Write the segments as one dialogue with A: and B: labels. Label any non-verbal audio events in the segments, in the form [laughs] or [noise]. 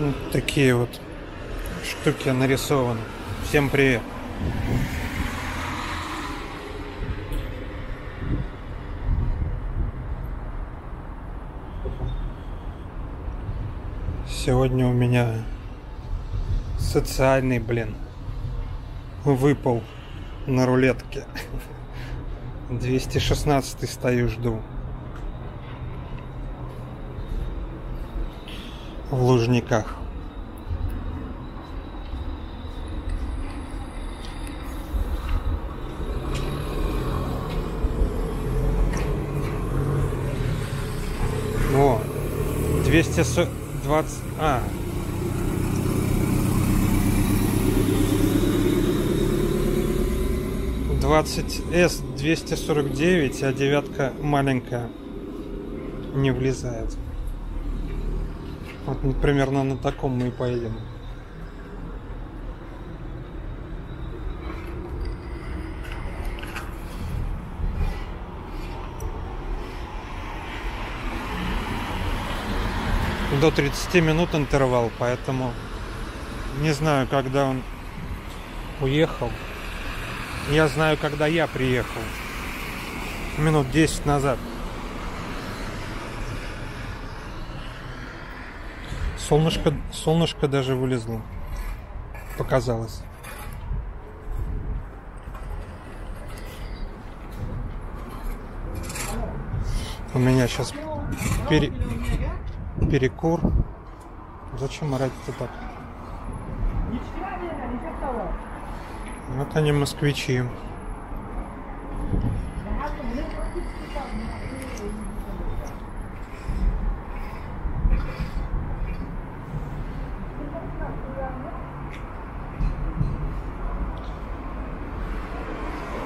A: Ну, такие вот штуки нарисованы. Всем привет. Сегодня у меня социальный, блин, выпал на рулетке. [laughs] 216 стою, жду. В Лужниках. О, 220... А, двадцать с двести сорок девять, а девятка маленькая не влезает. Вот примерно на таком мы и поедем. До 30 минут интервал, поэтому не знаю, когда он уехал. Я знаю, когда я приехал. Минут 10 назад. Солнышко, солнышко даже вылезло. Показалось. У меня сейчас пере... перекур. Зачем орать это так? Вот они москвичи.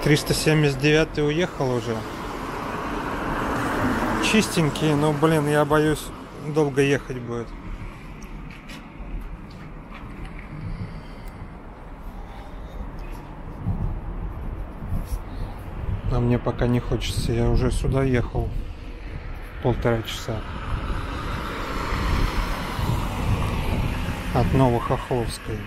A: Триста семьдесят девятый уехал уже. Чистенький, но, блин, я боюсь, долго ехать будет. А мне пока не хочется. Я уже сюда ехал полтора часа. От Новохохловской.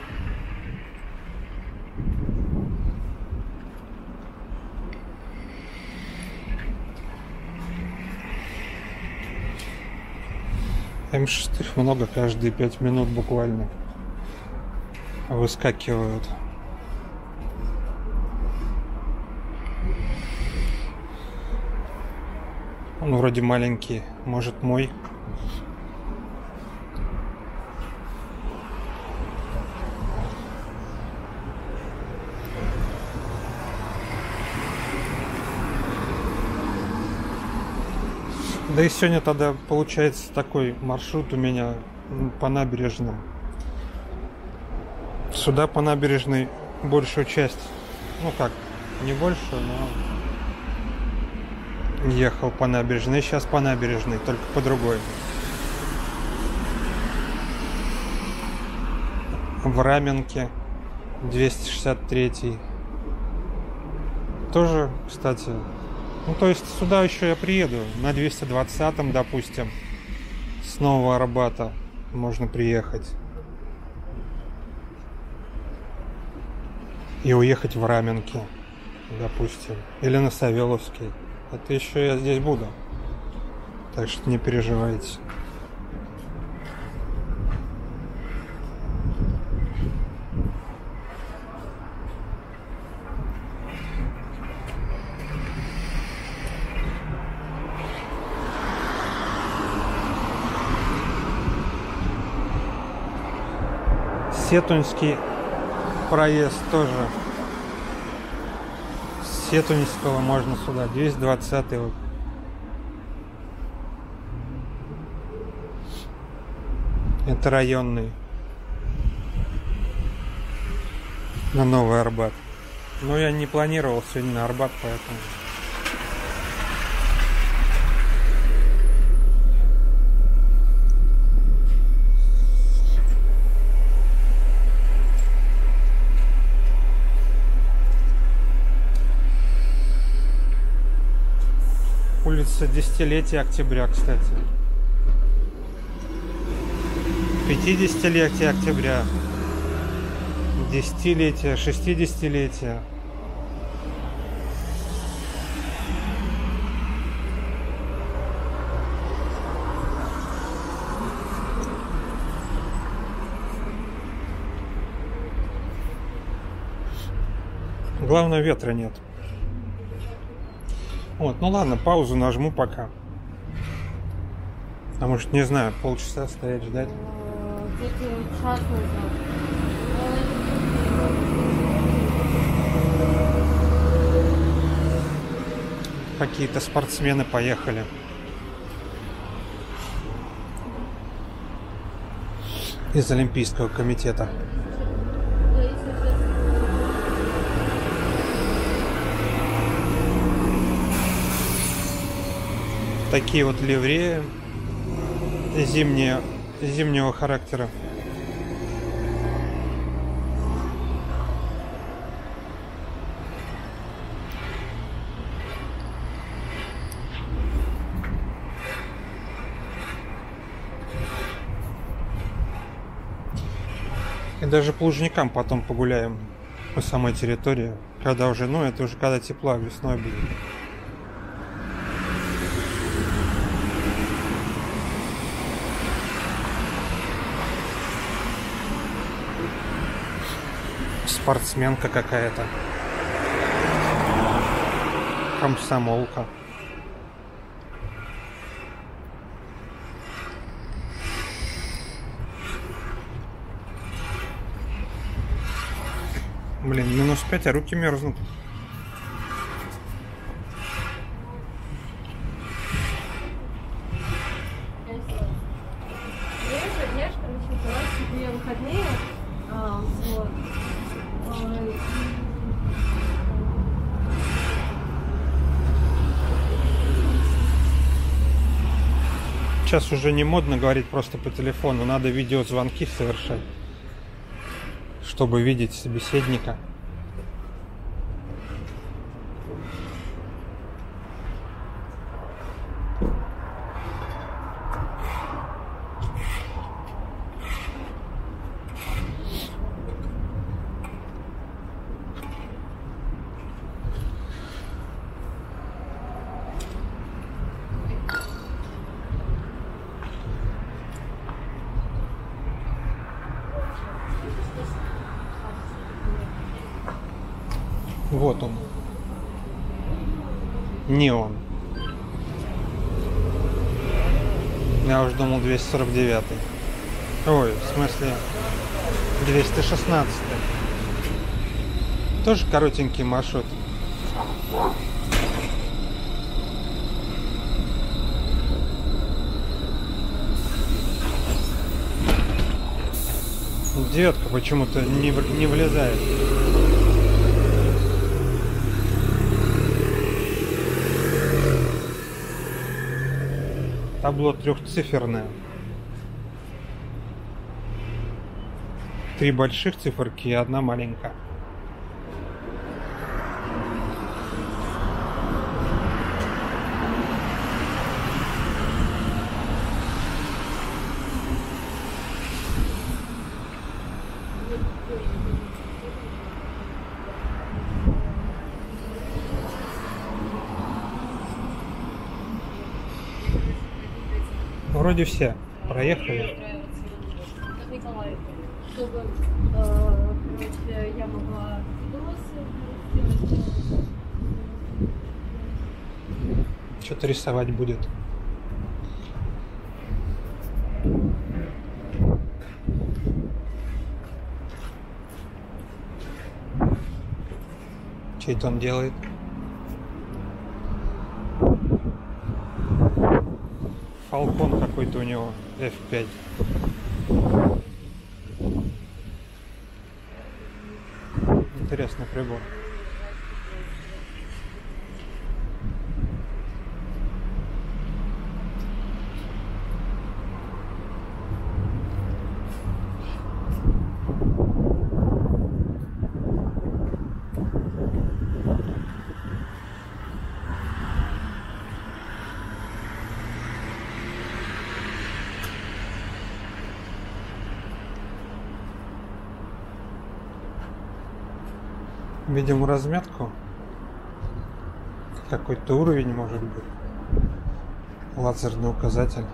A: М6 много, каждые пять минут буквально выскакивают. Он вроде маленький, может мой. Да и сегодня тогда получается такой маршрут у меня по набережным. Сюда по набережной большую часть, ну как, не большую, но ехал по набережной. Сейчас по набережной, только по другой. В Раменке 263. Тоже, кстати. Ну, то есть сюда еще я приеду. На 220-м, допустим. С Нового Арбата можно приехать. И уехать в Раменки, допустим. Или на Савеловский. Это еще я здесь буду. Так что не переживайте. Сетунский проезд тоже Сетунского можно сюда. 220 вот. Это районный. На Новый Арбат. Но я не планировал сегодня на Арбат, поэтому... улица десятилетия октября, кстати. 50-летие октября, десятилетие, шестидесятилетие. Главное, ветра нет. Вот, ну ладно, паузу нажму пока. А может, не знаю, полчаса стоять, ждать? Какие-то спортсмены поехали. Из Олимпийского комитета. Такие вот ливреи зимние, зимнего характера. И даже по Лужникам потом погуляем по самой территории, когда уже, ну, это уже когда тепла весной будет. Спортсменка какая-то. Комсомолка. Блин, минус 5, а руки мерзнут.
B: Я же, я же, короче, взяла себе выходные. а, вот. А,
A: Уже не модно говорить просто по телефону, надо видеозвонки совершать, чтобы видеть собеседника. Вот он. Не он. Я уже думал 249. Ой, в смысле 216. Тоже коротенький маршрут. Девятка почему-то не, не влезает. Табло трехциферное. Три больших циферки и одна маленькая. Вроде все. Проехали.
B: Как Николай, чтобы, э, короче, я могла видосы сделать.
A: Что-то рисовать будет. Что это он делает? Какой-то у него F5. Интересный прибор. Видимо, разметку. Какой-то уровень может быть. Лазерный указатель.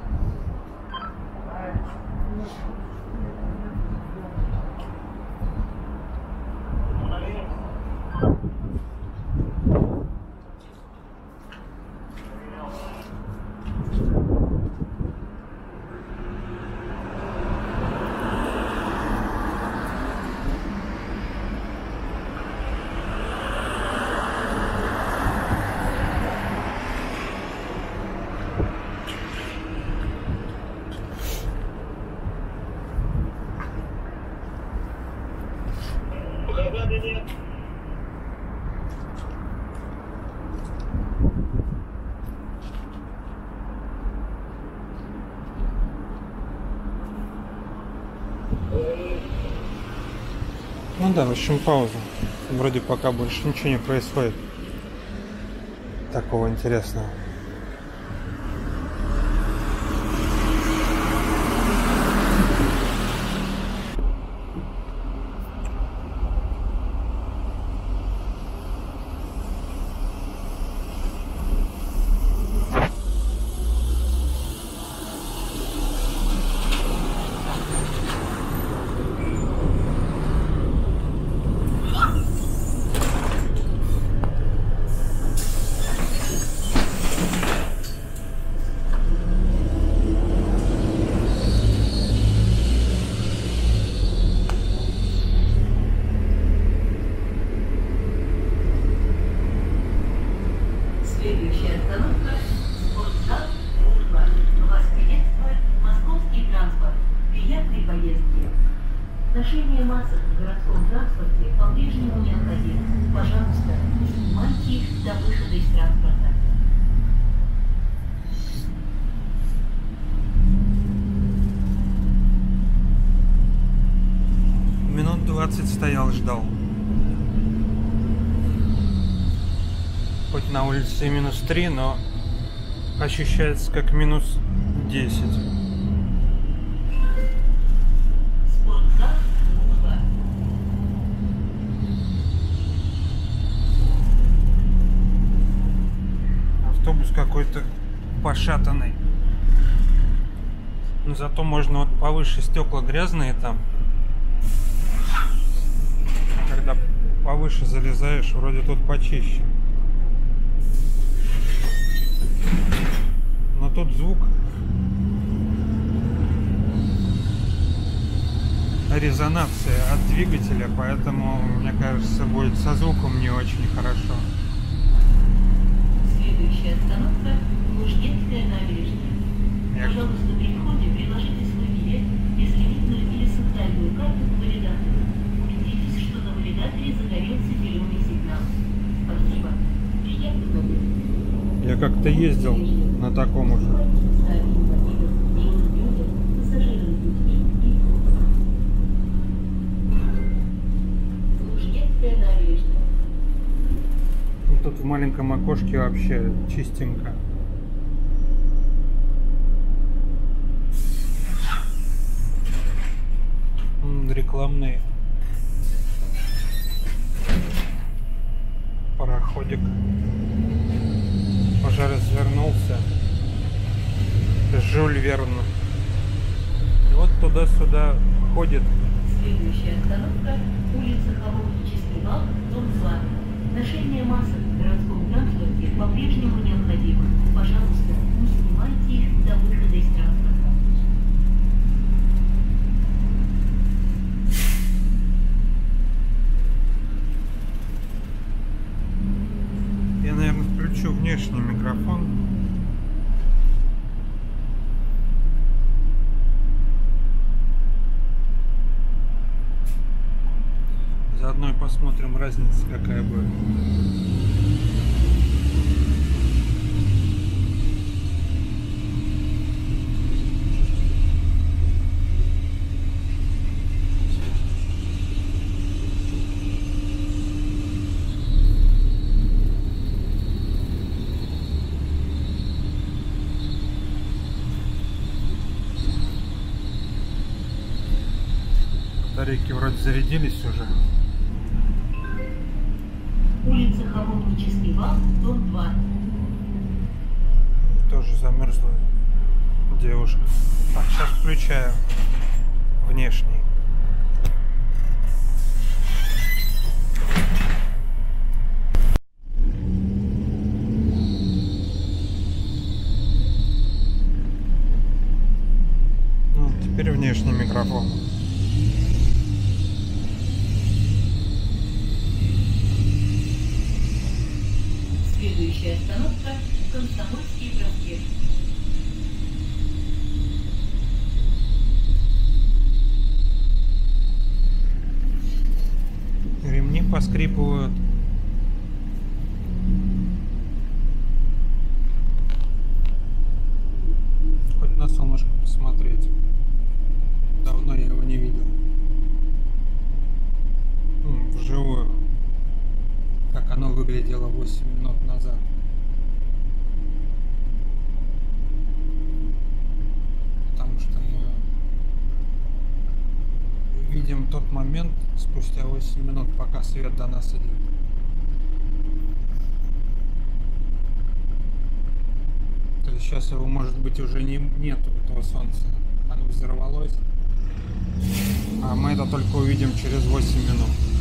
A: Да, в общем, пауза. Вроде пока больше ничего не происходит. Такого интересного.
C: Следующая остановка – спортзал «Дружба». Вас приветствует московский транспорт. Приятной поездки. Ношение масок в городском транспорте по-прежнему необходимо. Пожалуйста, снимайте их до выхода из транспорта.
A: Минут 20 стоял, ждал. Хоть на улице минус 3, но ощущается как минус 10. Автобус какой-то пошатанный. Но зато можно вот повыше стекла грязные там. Когда повыше залезаешь, вроде тут почище. Но тут звук резонация от двигателя, поэтому, мне кажется, будет со звуком не очень хорошо.
C: Следующая остановка – Лужнецкая набережная. Пожалуйста, при входе приложите свой билет, если или социальную карту к валидатору. Убедитесь, что на валидаторе загорелся зеленый сигнал. Спасибо. Приятной поездки.
A: Я как-то ездил на таком уже.
C: Лужнецкая набережная.
A: Ну, Тут в маленьком окошке вообще чистенько. Рекламный пароходик уже развернулся. Жюль Верн. И вот туда-сюда ходит
C: Следующая остановка – улица Холоднический вал, дом 2. Ношение масок городском транспорте по-прежнему необходимо. Пожалуйста, не снимайте их до выхода из транспорта.
A: Я, наверное, включу внешний микрофон. Заодно и посмотрим разница какая будет. Батарейки вроде зарядились уже.
C: Улица Хамовнический вал, дом 2.
A: Тоже замерзла девушка. Так, сейчас включаю внешний. Ну, теперь внешний микрофон.
C: Следующая остановка Комсомольский проспект.
A: Ремни поскрипывают. Хоть на солнышко посмотреть. Давно я его не видел. М, Вживую. Как оно выглядело 8 минут назад. Потому что мы видим тот момент спустя 8 минут, пока свет до нас идет. То есть сейчас его, может быть, уже не, нету, этого солнца. Оно взорвалось. А мы это только увидим через 8 минут.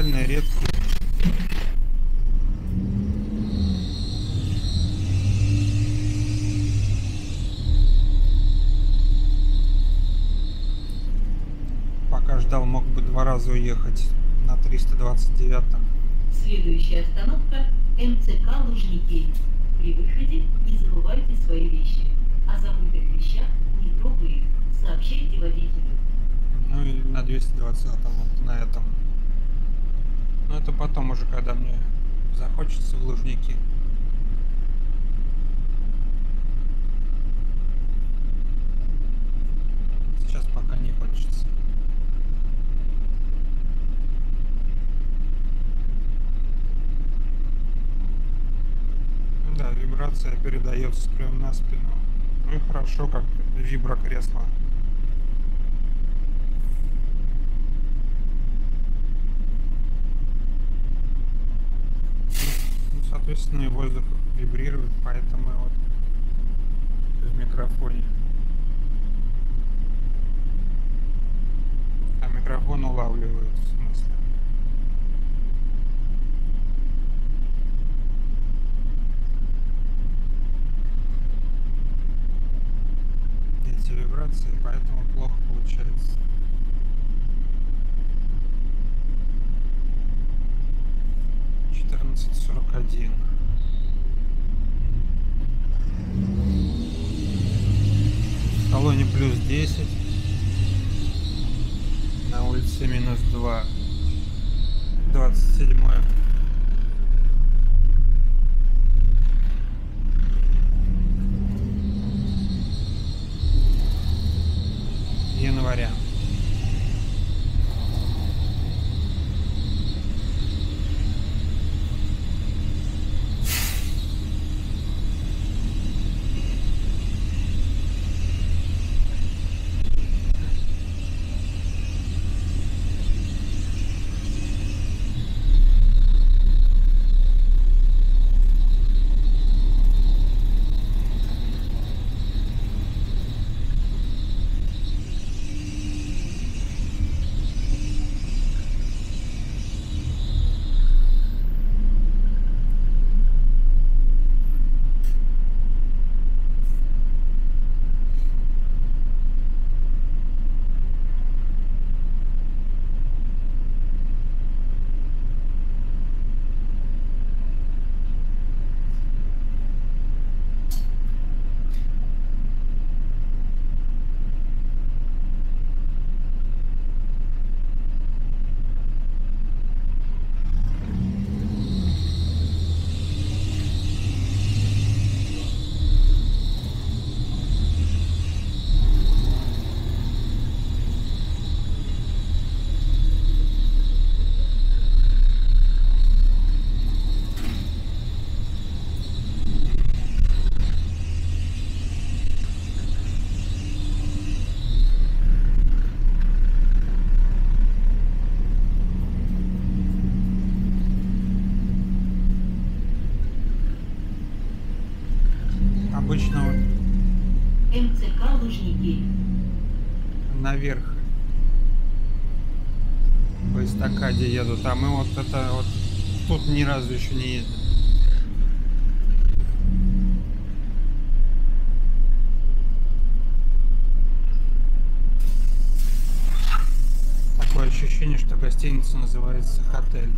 A: Социальный, редкий. Пока ждал, мог бы два раза уехать на 329
C: Следующая остановка МЦК Лужники. При выходе не забывайте свои вещи. О забытых вещах не трогай их. Сообщайте водителю.
A: Ну или на 220 вот на этом. Но это потом уже, когда мне захочется в Лужники. Сейчас пока не хочется. Да, вибрация передается прямо на спину. Ну и хорошо, как виброкресло. Ну, соответственно, и воздух вибрирует, поэтому вот в микрофоне. А микрофон улавливает, в смысле. наверх. По эстакаде еду. Там и вот это вот тут ни разу еще не ездил. Такое ощущение, что гостиница называется отель.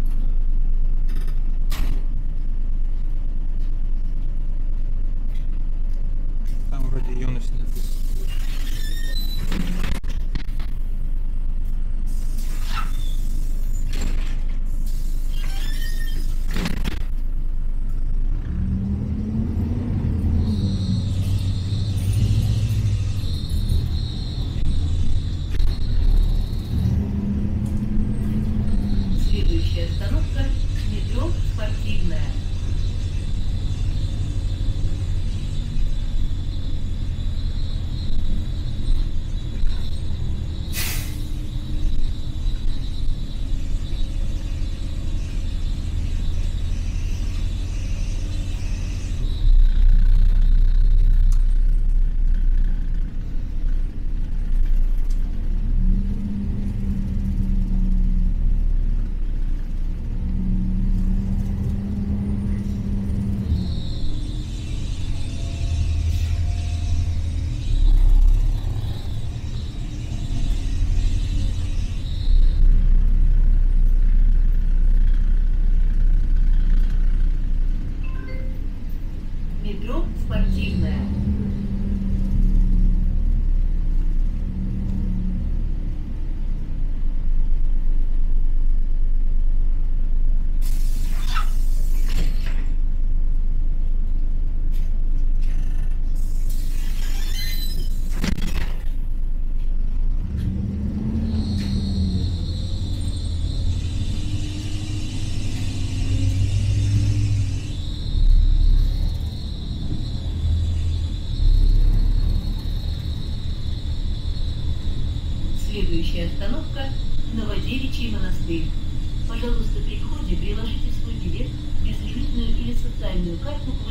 C: Следующая остановка – Новодевичий монастырь. Пожалуйста, при входе приложите свой билет, визитную или социальную карту к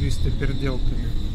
A: свистоперделками.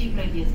C: чьи проезды?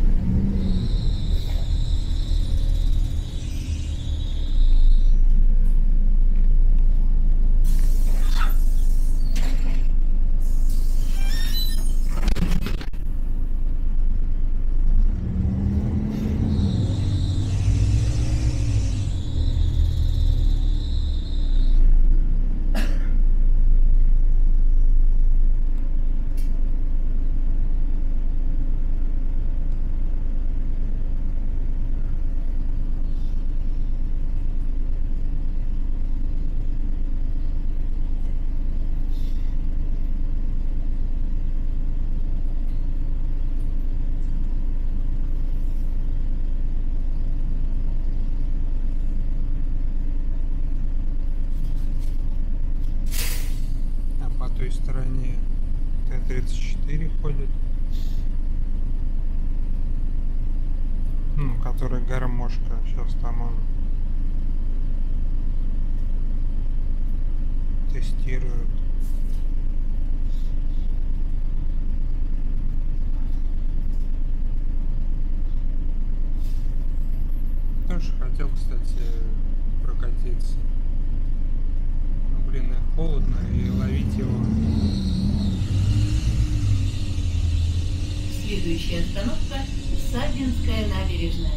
C: Курская набережная.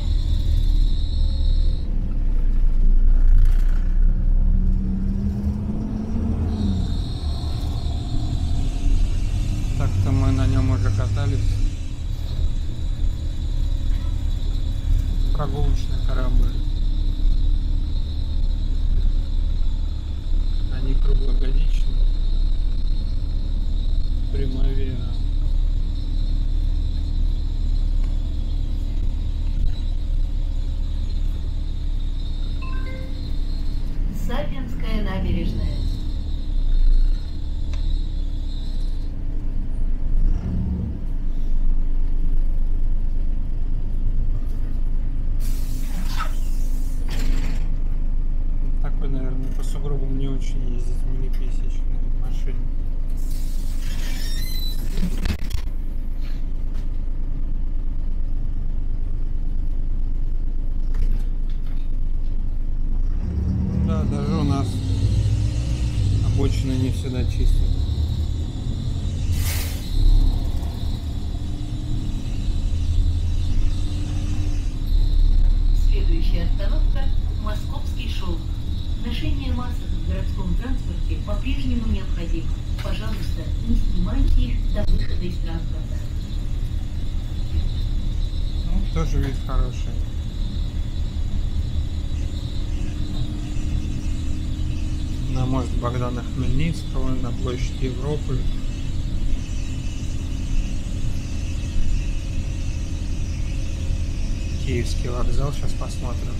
A: Так-то мы на нем уже катались. Прогулочный корабль. Они круглые. мост Богдана Хмельницкого на площади Европы. Киевский вокзал, сейчас посмотрим.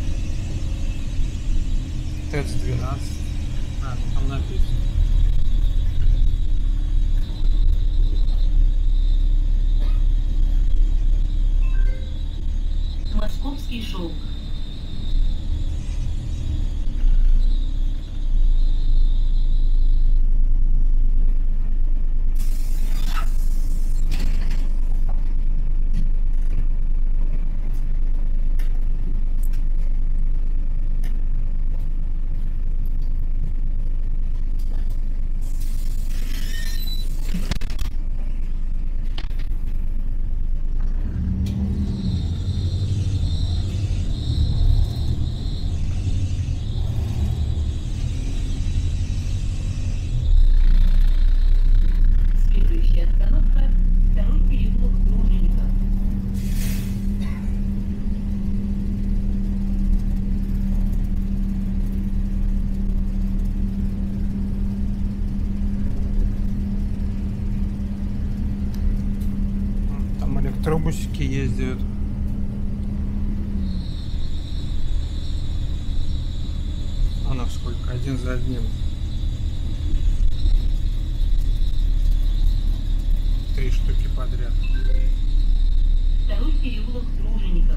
A: ТЭЦ-12. А, ну, там написано.
C: Московский шелк.
A: один за одним. Три штуки подряд.
C: Второй переулок
A: Тружеников.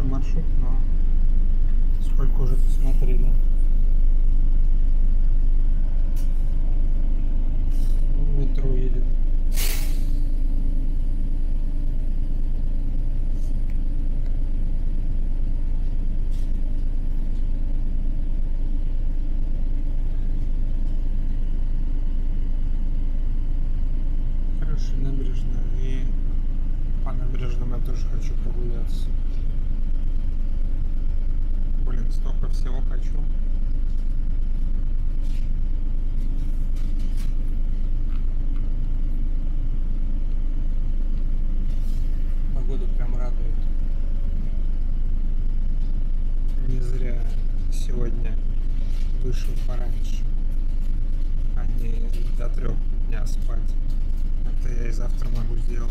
A: Маршрут, но сколько уже посмотрели. Ну, Метро едет. Хорошая набережная и по набережным я тоже хочу прогуляться. Блин, столько всего хочу. Погода прям радует. Не зря сегодня вышел пораньше, а не до трех дня спать. Это я и завтра могу сделать.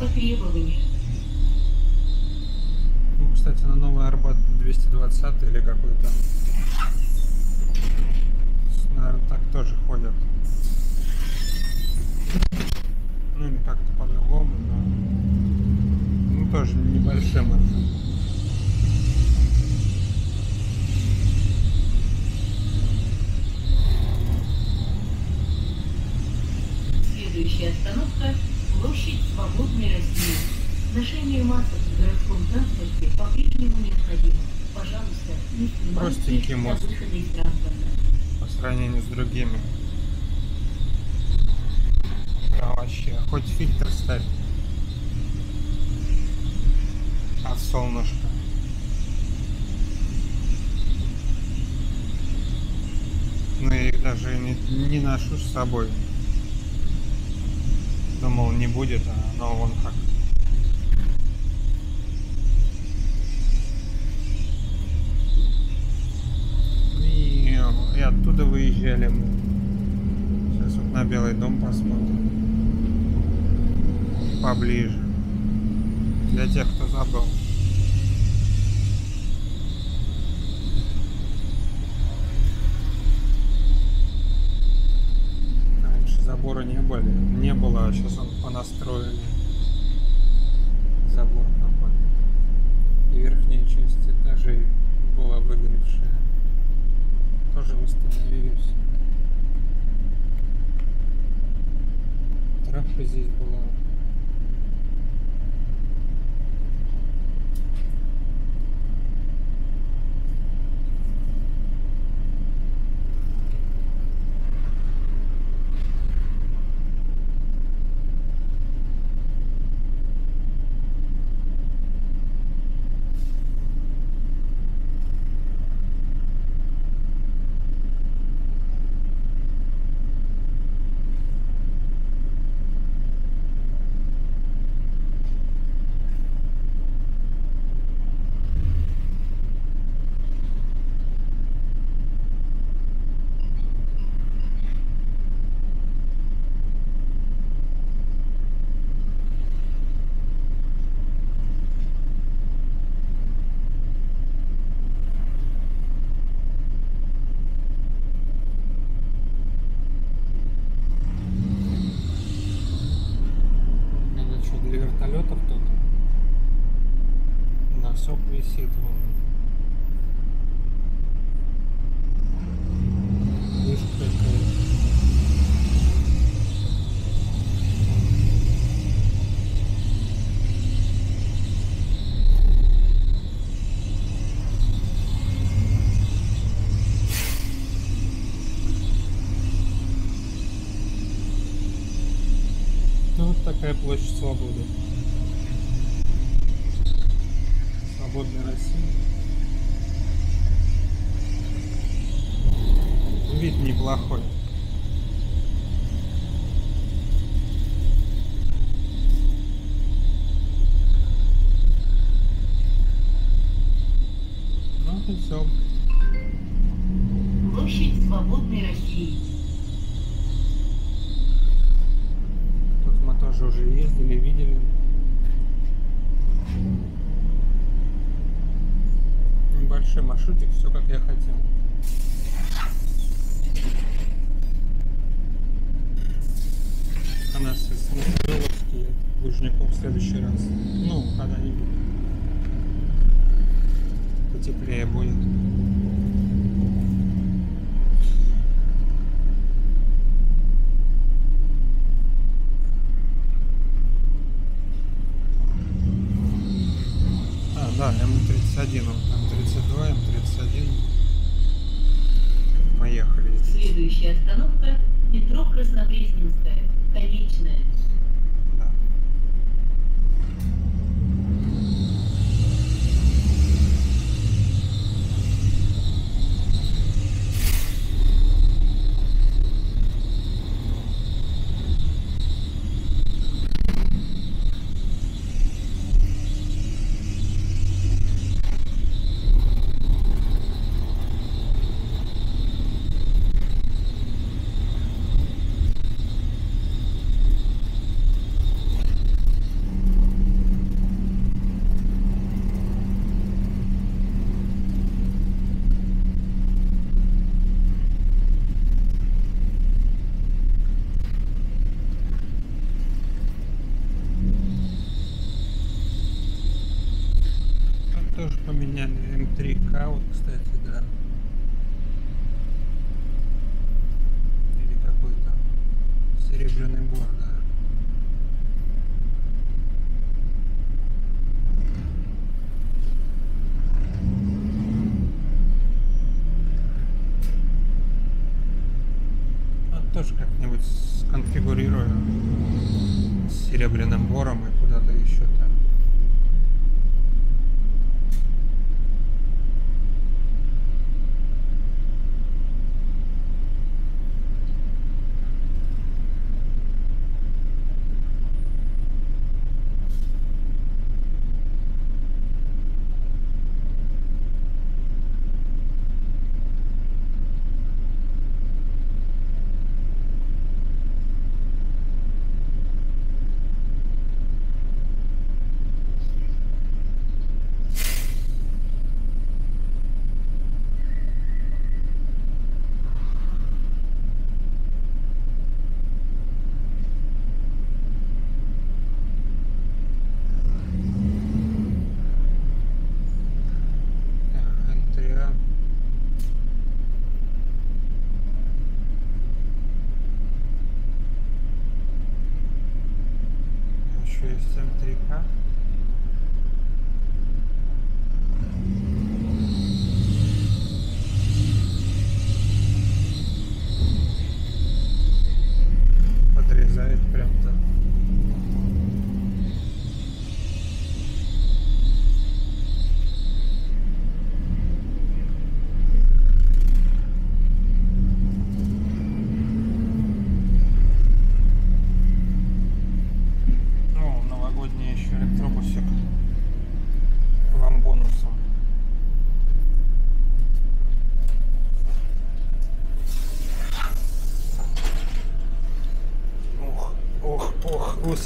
C: по требованию.
A: Ну, кстати, на Новый Арбат 220 или какой-то. Наверное, так тоже ходят. Ну или как-то по-другому, но ну, тоже небольшой маршрут.
C: Следующая остановка – площадь Свободной России. Ношение масок в городском транспорте по-прежнему необходимо. Пожалуйста, не
A: Простенький
C: снимайте
A: мост.
C: из транспорта.
A: по сравнению с другими. А вообще, хоть фильтр ставь. От солнышка. Ну я их даже не, не ношу с собой. Думал не будет, а оно вон как. И, и оттуда выезжали мы. Сейчас вот на Белый дом посмотрим. Поближе. Для тех, кто забыл. Раньше забора не были. Не было, а сейчас он понастроили. Забор такой. И верхняя часть этажей была выгоревшая. Тоже восстановили все. Здесь была. Это что, для вертолетов тут? Носок висит. Ну, вот такая площадь свободы. Свободной России. Вид неплохой. Ну, вот и все.
C: Площадь Свободной России.
A: Тут мы тоже уже ездили, видели. Небольшой маршрутик, все как я хотел. А нас из Михайловски в Лужников в следующий раз. Ну, когда-нибудь. Потеплее будет.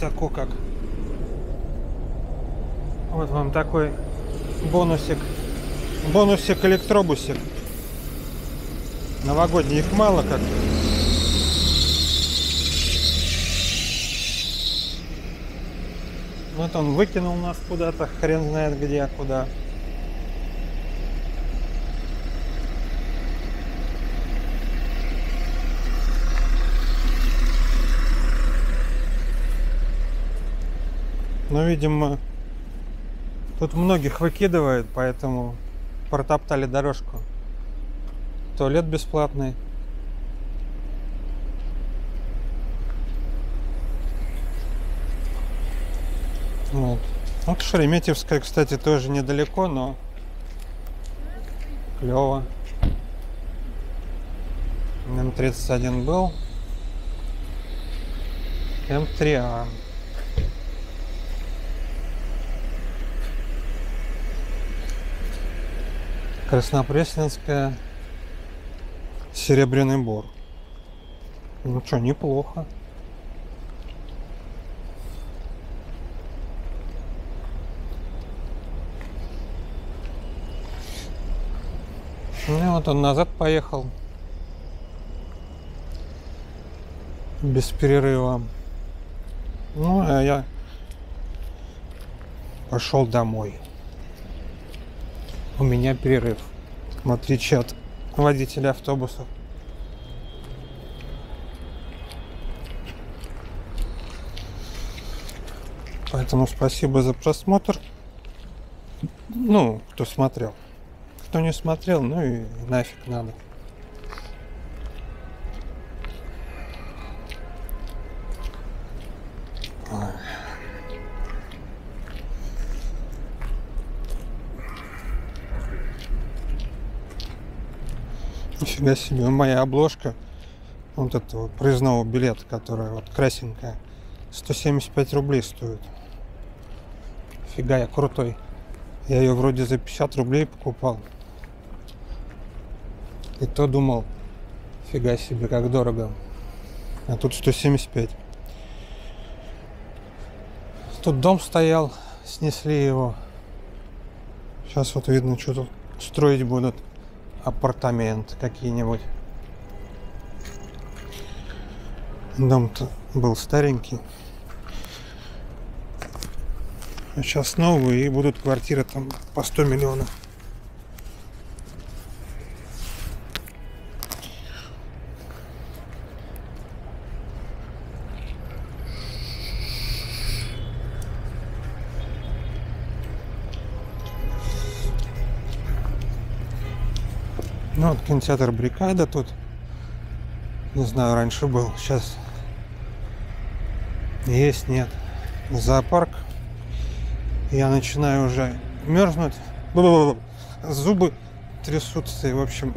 A: Высоко как. Вот вам такой бонусик. Бонусик электробусик. Новогодний их мало как. Вот он выкинул нас куда-то, хрен знает где, куда. Но, видимо, тут многих выкидывает, поэтому протоптали дорожку. Туалет бесплатный. Вот. Вот Шереметьевская, кстати, тоже недалеко, но клево. М31 был. М3А. Краснопресненская. Серебряный бор. Ну что, неплохо. Ну вот он назад поехал. Без перерыва. Ну, а я пошел домой. У меня перерыв. В отличие от водителя автобусов. Поэтому спасибо за просмотр. Ну, кто смотрел. Кто не смотрел, ну и нафиг надо. Нифига себе, моя обложка вот этого проездного билета, которая вот красненькая, 175 рублей стоит. Фига, я крутой. Я ее вроде за 50 рублей покупал. И то думал, фига себе, как дорого. А тут 175. Тут дом стоял, снесли его. Сейчас вот видно, что тут строить будут. Апартаменты какие-нибудь. Дом-то был старенький. А сейчас новые и будут квартиры там по 100 миллионов. Вот кинотеатр Бригада тут. Не знаю, раньше был. Сейчас есть, нет. Зоопарк. Я начинаю уже мерзнуть. Зубы трясутся. И, в общем...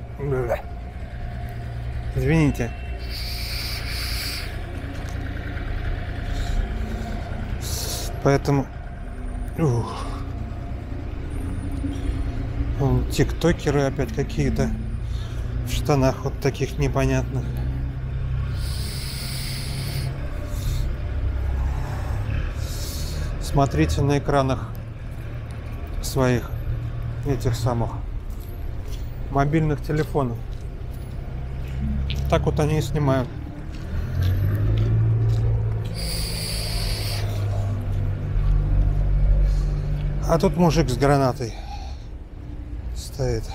A: Извините. Поэтому... Ух. Тиктокеры опять какие-то штанах вот таких непонятных. Смотрите на экранах своих этих самых мобильных телефонов. Так вот они и снимают. А тут мужик с гранатой стоит.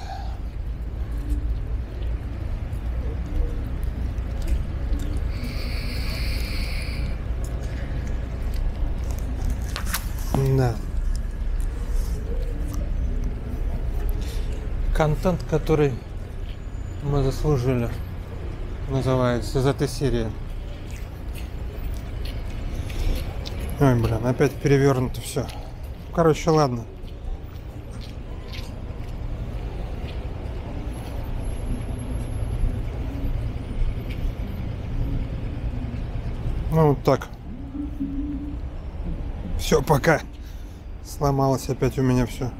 A: Да. Контент, который мы заслужили, называется из этой серии. Ой, блин, опять перевернуто все. Короче, ладно. Ну, вот так. Все, пока. Сломалось опять у меня все.